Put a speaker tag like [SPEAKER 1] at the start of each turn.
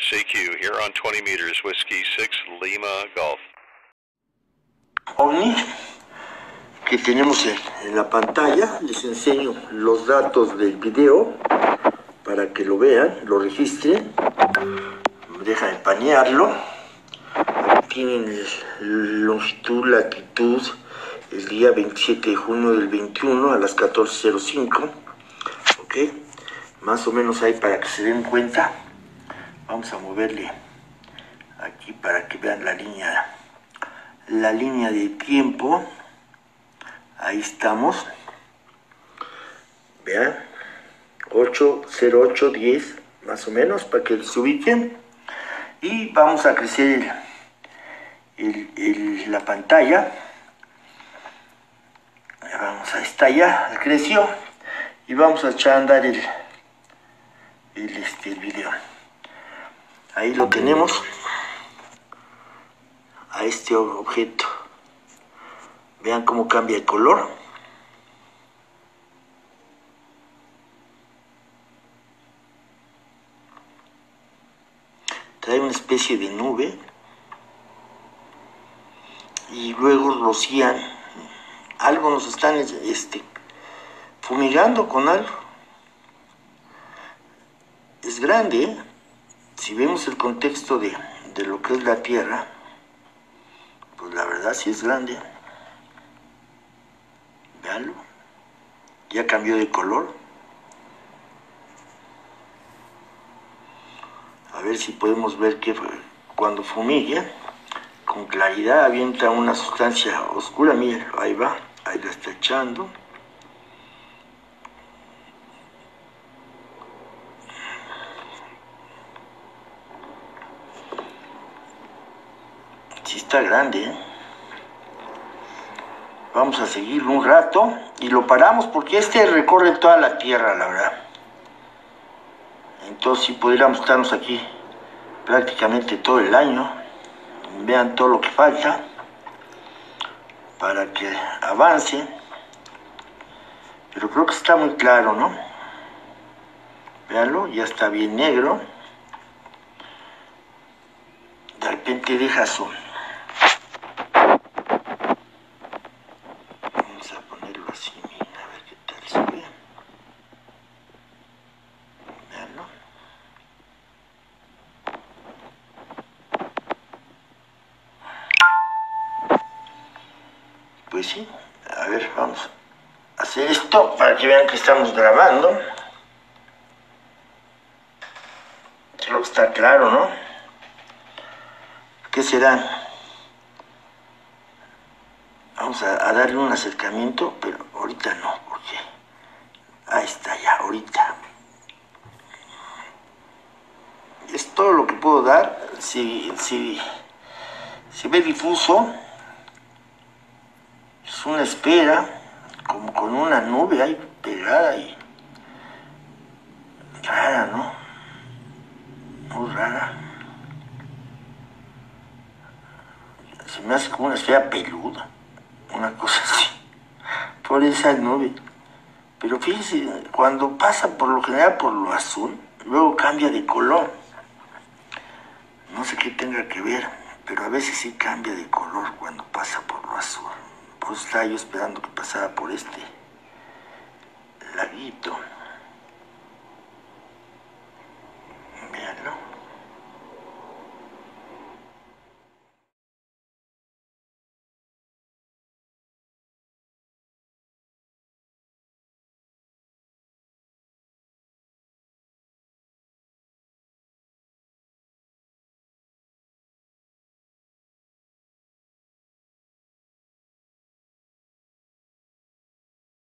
[SPEAKER 1] CQ here on 20 meters, Whiskey 6 Lima Golf.
[SPEAKER 2] OVNI que tenemos en, la pantalla. Les enseño los datos del video para que lo vean, lo registren. Deja empañarlo. Aquí tienen longitud, latitud, el día 27 de junio del 21 a las 14.05. Ok, más o menos ahí para que se den cuenta. Vamos a moverle aquí para que vean la línea la línea de tiempo. Ahí estamos. Vean. 80810 10 más o menos para que se ubiquen. Y vamos a crecer el- la pantalla. Vamos a esta ya, creció. Y vamos a echar a andar el, el, este, video. Ahí lo tenemos a este objeto. Vean cómo cambia el color. Trae una especie de nube y luego rocían. Algo nos están este, fumigando con algo. Es grande, ¿eh? Si vemos el contexto de, de lo que es la Tierra, pues la verdad sí es grande. Veanlo. Ya cambió de color. A ver si podemos ver que cuando fumigue, con claridad avienta una sustancia oscura. Miren, ahí va, ahí la está echando. Sí está grande, ¿eh? Vamos a seguir un rato y lo paramos porque este recorre toda la tierra, la verdad. Entonces si pudiéramos estarnos aquí prácticamente todo el año, vean todo lo que falta para que avance. Pero creo que está muy claro, ¿no? Veanlo, ya está bien negro. De repente deja su Vamos a ponerlo así, miren, a ver qué tal se ve. Veanlo. Pues sí, a ver, vamos a hacer esto para que vean que estamos grabando. Creo que está claro, ¿no? ¿Qué será? Vamos a, darle un acercamiento, pero ahorita no, porque ahí está ya, ahorita. Es todo lo que puedo dar. Si, si, si ve difuso, es una espera, como con una nube ahí pegada y rara, ¿no? Muy rara. Se me hace como una esfera peluda una cosa así, por esa nube. Pero fíjense, cuando pasa por lo general por lo azul, luego cambia de color. No sé qué tenga que ver, pero a veces sí cambia de color cuando pasa por lo azul. Por eso estaba yo esperando que pasara por este laguito.